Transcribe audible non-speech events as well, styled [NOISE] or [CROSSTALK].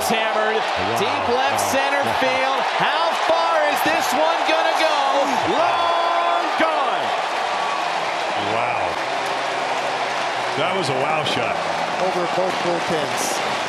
is hammered. Deep left center [LAUGHS] field. How far is this one going to go? Long gone. Wow. That was a wow shot. Over both bullpens.